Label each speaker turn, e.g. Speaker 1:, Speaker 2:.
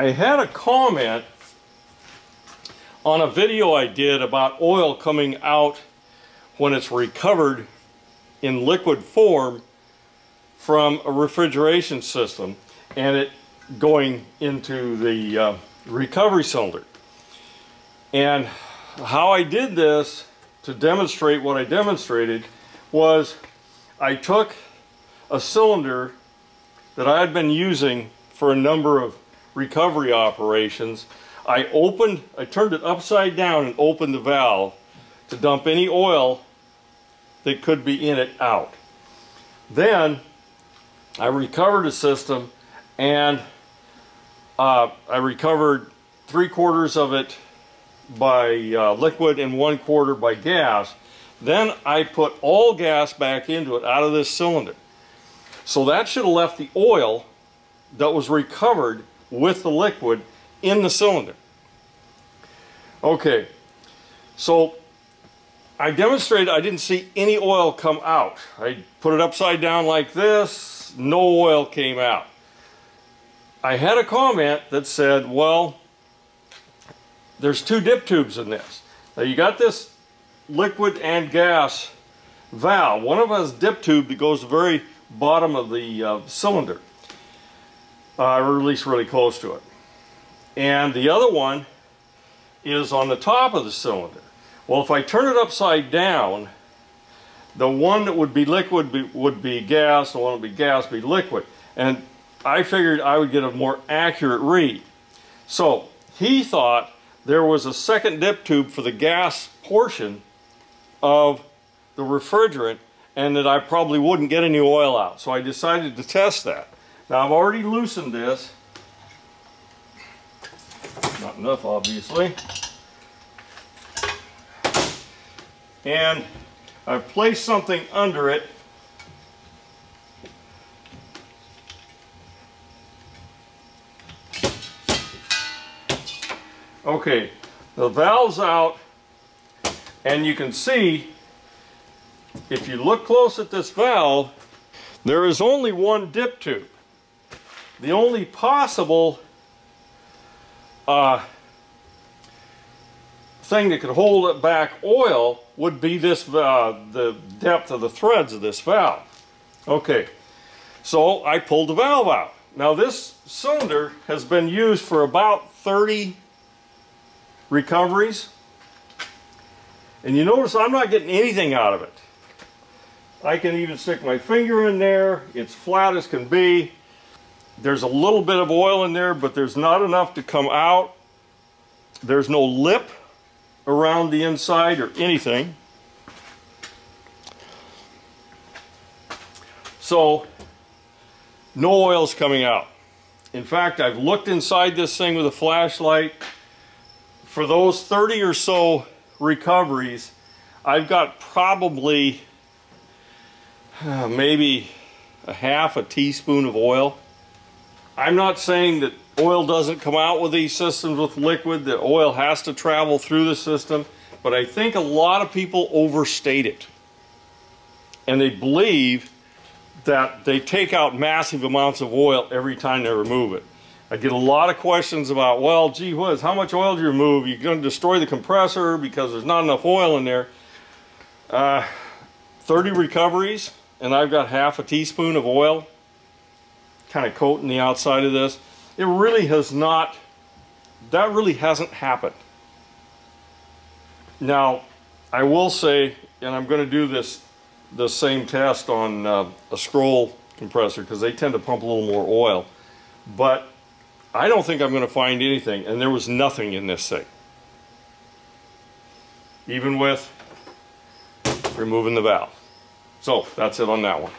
Speaker 1: I had a comment on a video I did about oil coming out when it's recovered in liquid form from a refrigeration system and it going into the uh, recovery cylinder. And how I did this to demonstrate what I demonstrated was I took a cylinder that I had been using for a number of recovery operations. I opened, I turned it upside down and opened the valve to dump any oil that could be in it out. Then I recovered the system and uh, I recovered three quarters of it by uh, liquid and one quarter by gas. Then I put all gas back into it out of this cylinder. So that should have left the oil that was recovered with the liquid in the cylinder. Okay, so I demonstrated I didn't see any oil come out. I put it upside down like this, no oil came out. I had a comment that said, well, there's two dip tubes in this. Now you got this liquid and gas valve. One of them has dip tube that goes the very bottom of the uh, cylinder, uh, or at least really close to it. And the other one is on the top of the cylinder. Well, if I turn it upside down, the one that would be liquid be, would be gas, the one that would be gas would be liquid. And I figured I would get a more accurate read. So he thought there was a second dip tube for the gas portion of the refrigerant and that I probably wouldn't get any oil out. So I decided to test that. Now I've already loosened this. Not enough obviously. And I've placed something under it Okay, the valve's out and you can see if you look close at this valve there is only one dip tube. The only possible uh, thing that could hold it back oil would be this uh, the depth of the threads of this valve. Okay, so I pulled the valve out. Now this cylinder has been used for about 30 recoveries. And you notice I'm not getting anything out of it. I can even stick my finger in there. It's flat as can be. There's a little bit of oil in there, but there's not enough to come out. There's no lip around the inside or anything. So, no oil's coming out. In fact, I've looked inside this thing with a flashlight for those 30 or so recoveries, I've got probably uh, maybe a half a teaspoon of oil. I'm not saying that oil doesn't come out with these systems with liquid, that oil has to travel through the system, but I think a lot of people overstate it. And they believe that they take out massive amounts of oil every time they remove it. I get a lot of questions about, well, gee whiz, how much oil do you remove? You're going to destroy the compressor because there's not enough oil in there. Uh, 30 recoveries, and I've got half a teaspoon of oil kind of coating the outside of this. It really has not, that really hasn't happened. Now, I will say, and I'm going to do this the same test on uh, a scroll compressor because they tend to pump a little more oil. But I don't think I'm going to find anything, and there was nothing in this thing. Even with removing the valve. So, that's it on that one.